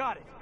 Got it.